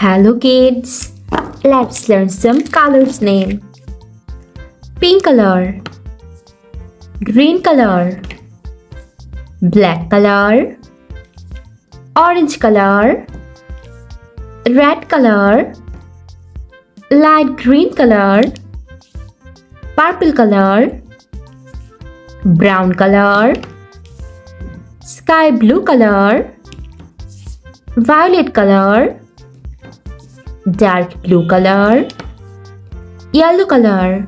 Hello kids, let's learn some colors name. Pink color, green color, black color, orange color, red color, light green color, purple color, brown color, sky blue color, violet color, dark blue color, yellow color.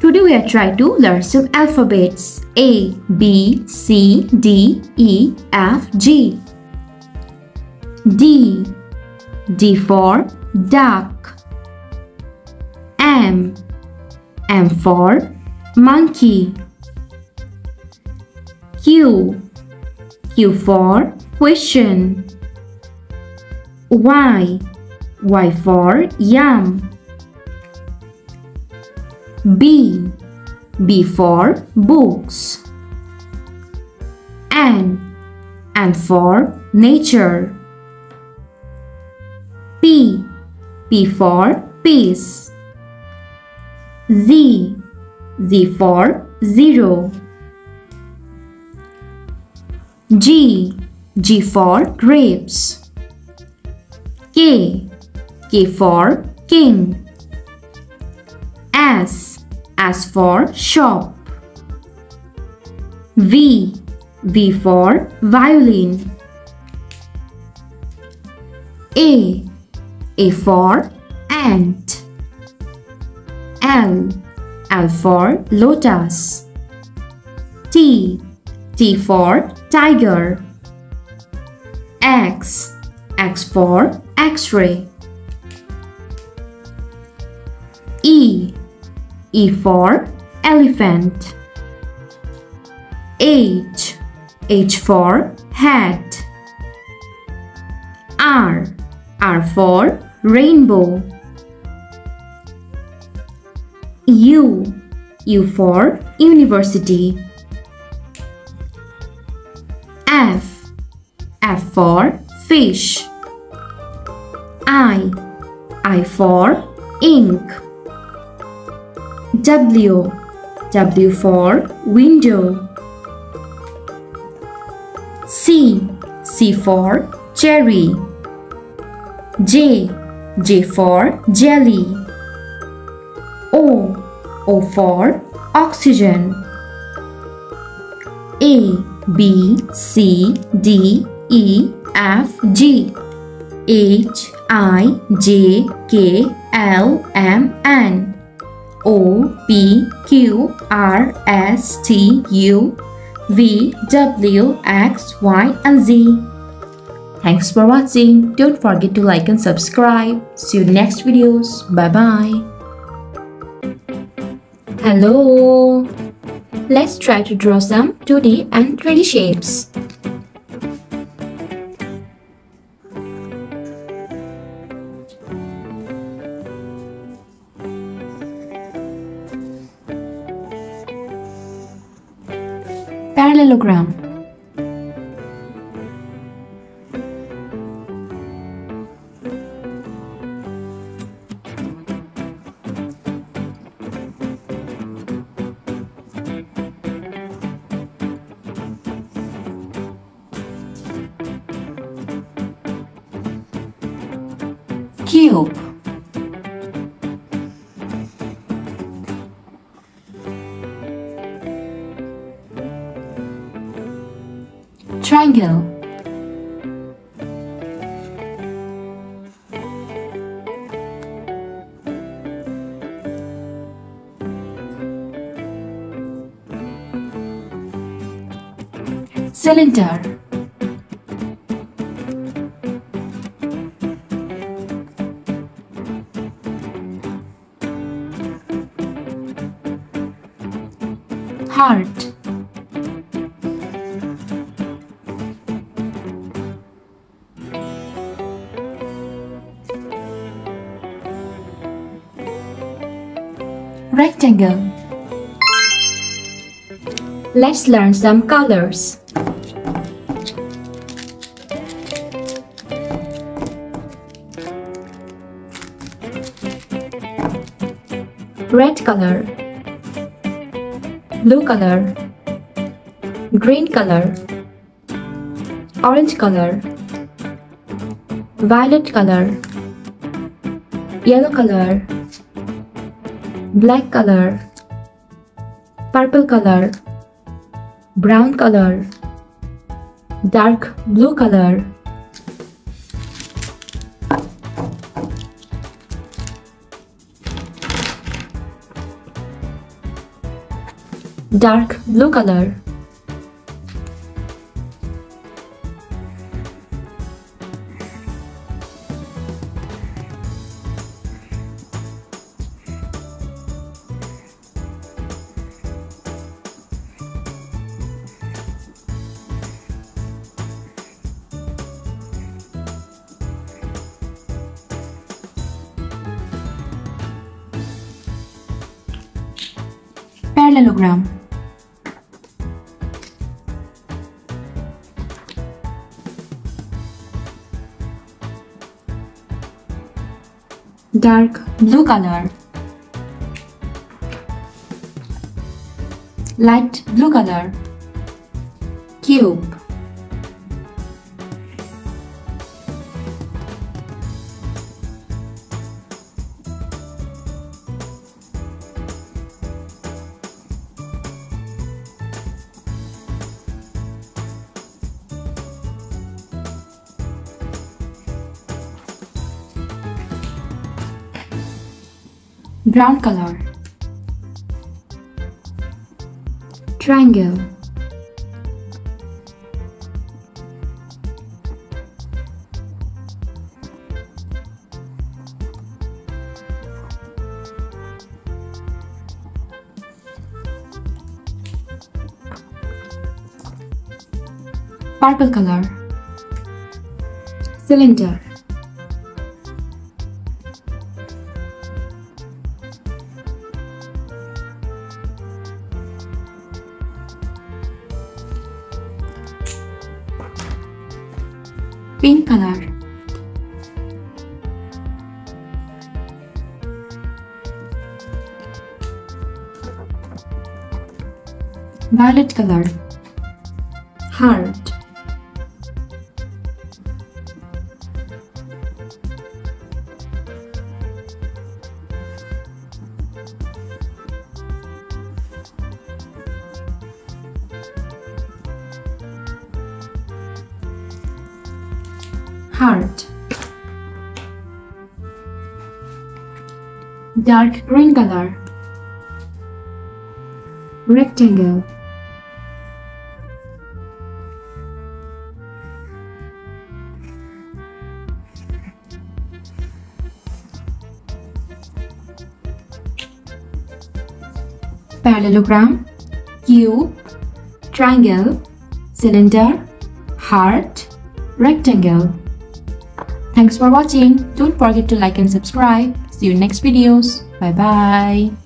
Today we are trying to learn some alphabets A, B, C, D, E, F, G. D. D for duck. M. M for monkey. Q. Q for question. Y. Y for yam. B. B for books. N. N for nature. P. P for peace. Z. Z for zero. G. G for grapes. K. K for king. S. S for shop. V. V for violin. A. A for ant. L. L for lotus. T. T for tiger. X. X for X-ray. E. E for elephant. H. H for hat. R. R for rainbow. U. U for university. F. F for fish. I. I for ink. W. W for window. C. C for cherry. J. J for jelly. O. O for oxygen. A. B. C. D. E. F. G. H. I. J. K. L. M. N. O P Q R S T U V W X Y and Z. Thanks for watching. Don't forget to like and subscribe. See you next videos. Bye bye. Hello. Let's try to draw some 2D and 3D shapes. Parallelogram. Cube Triangle. Cylinder. Heart rectangle. Let's learn some colors. Red color. Blue color. Green color. Orange color. Violet color. Yellow color black color purple color brown color dark blue color. Dark blue color parallelogram. Dark blue color. Light blue color. Cube brown color. Triangle. Purple color. Cylinder pink color violet color. Heart heart. Dark green color. Rectangle. Parallelogram. Cube. Triangle. Cylinder. Heart. Rectangle Thanks for watching. Don't forget to like and subscribe. See you in next videos. Bye bye.